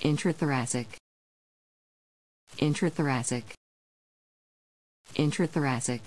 Intrathoracic. Intrathoracic. Intrathoracic.